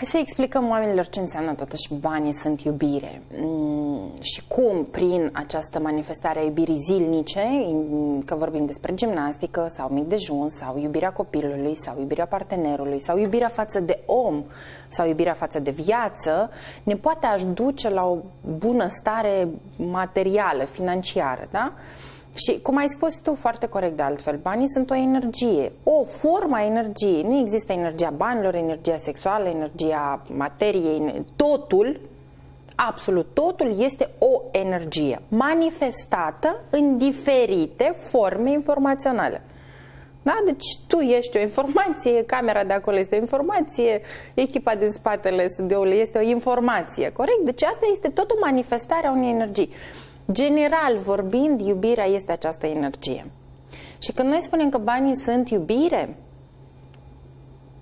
Hai să explicăm oamenilor ce înseamnă totuși banii sunt iubire mm, și cum prin această manifestare a iubirii zilnice, că vorbim despre gimnastică sau mic dejun sau iubirea copilului sau iubirea partenerului sau iubirea față de om sau iubirea față de viață, ne poate aduce la o bună stare materială, financiară, da? Și cum ai spus tu foarte corect de altfel, banii sunt o energie, o formă a energiei. Nu există energia banilor, energia sexuală, energia materiei, totul, absolut totul este o energie manifestată în diferite forme informaționale. Da? Deci tu ești o informație, camera de acolo este o informație, echipa din spatele studioului este o informație, corect? Deci asta este tot o manifestare a unei energii. General vorbind, iubirea este această energie. Și când noi spunem că banii sunt iubire,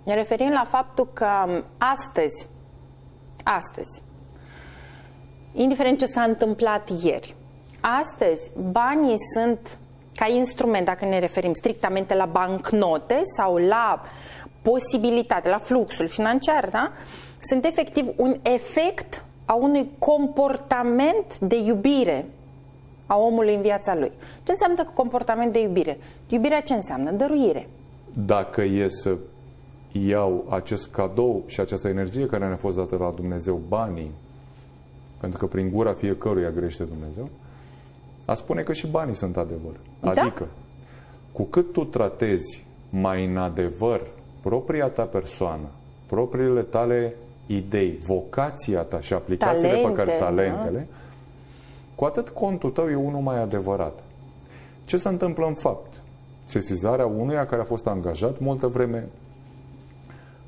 ne referim la faptul că astăzi, astăzi, indiferent ce s-a întâmplat ieri, astăzi banii sunt ca instrument, dacă ne referim strictamente la bancnote sau la posibilitate, la fluxul financiar, da? sunt efectiv un efect a unui comportament de iubire a omului în viața lui. Ce înseamnă comportament de iubire? Iubirea ce înseamnă? Dăruire. Dacă e să iau acest cadou și această energie care ne-a fost dată la Dumnezeu, banii, pentru că prin gura fiecăruia grește Dumnezeu, a spune că și banii sunt adevăr. Da? Adică, cu cât tu tratezi mai în adevăr propria ta persoană, propriile tale idei, vocația ta și aplicațiile Talente, pe care talentele, da? Cu atât contul tău e unul mai adevărat. Ce se întâmplă în fapt? Sesizarea unuia care a fost angajat multă vreme,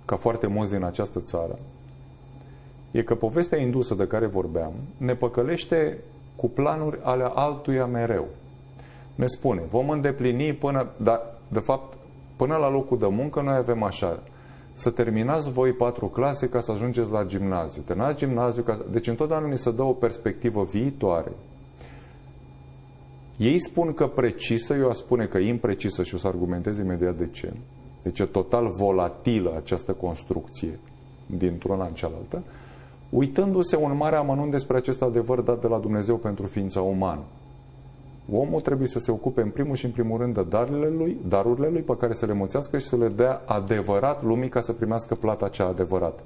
ca foarte mulți din această țară, e că povestea indusă de care vorbeam ne păcălește cu planuri ale altuia mereu. Ne spune, vom îndeplini până, dar de fapt, până la locul de muncă noi avem așa, să terminați voi patru clase ca să ajungeți la gimnaziu. Terminați gimnaziu ca să... Deci întotdeauna ni se dă o perspectivă viitoare. Ei spun că precisă, eu aș spune că imprecisă și o să argumentez imediat de ce. Deci e total volatilă această construcție dintr-una în cealaltă, uitându-se un mare amănunt despre acest adevăr dat de la Dumnezeu pentru ființa umană. Omul trebuie să se ocupe în primul și în primul rând de darurile lui, darurile lui pe care să le mulțească și să le dea adevărat lumii ca să primească plata cea adevărată.